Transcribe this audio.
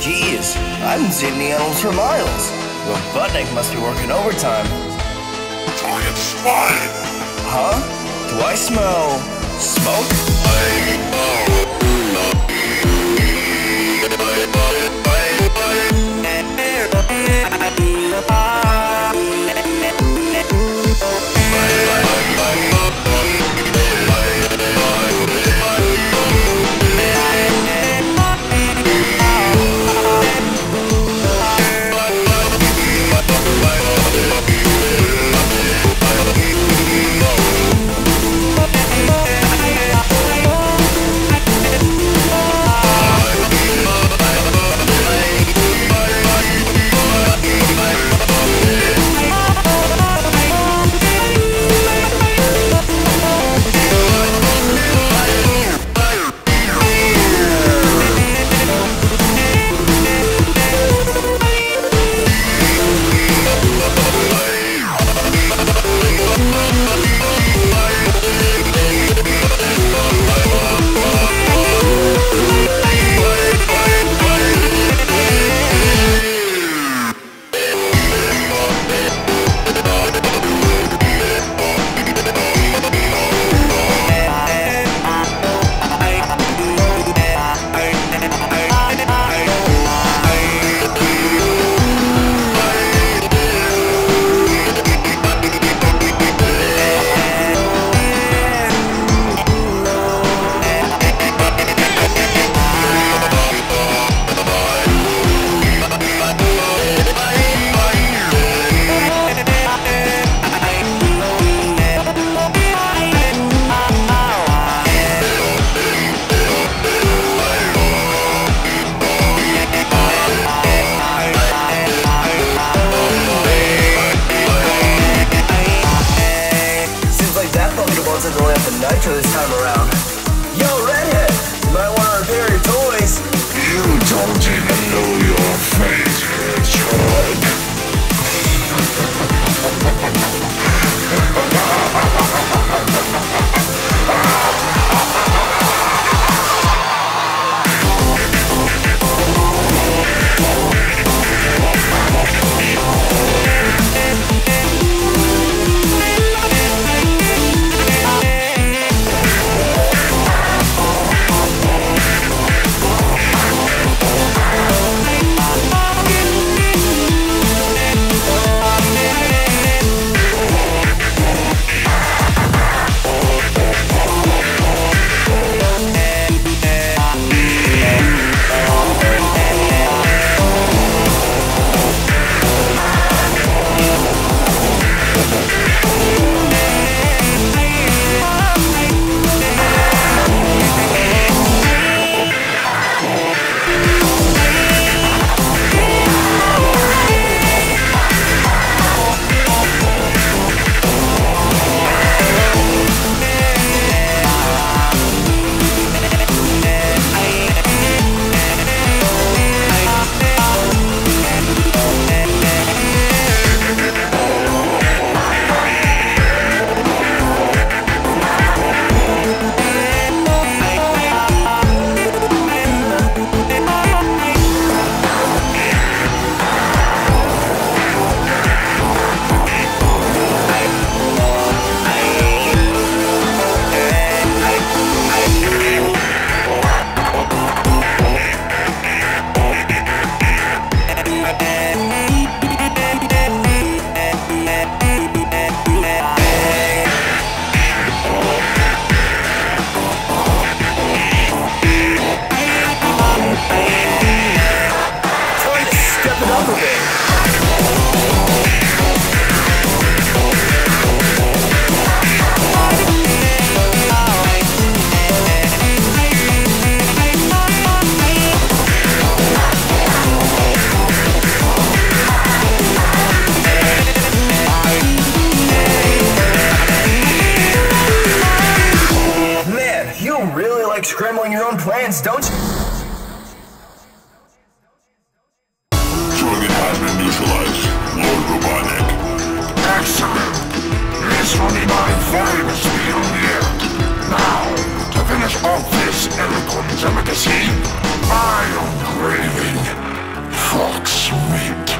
Jeez, I haven't seen the animals for miles. Robotnik must be working overtime. Giant swine! Huh? Do I smell smoke? Nitro this time around. plans, don't you? Target has been neutralized. Lord Robotnik. Excellent. This will be my final spiel here. Now, to finish off this eloquent delicacy, I'm craving fox meat.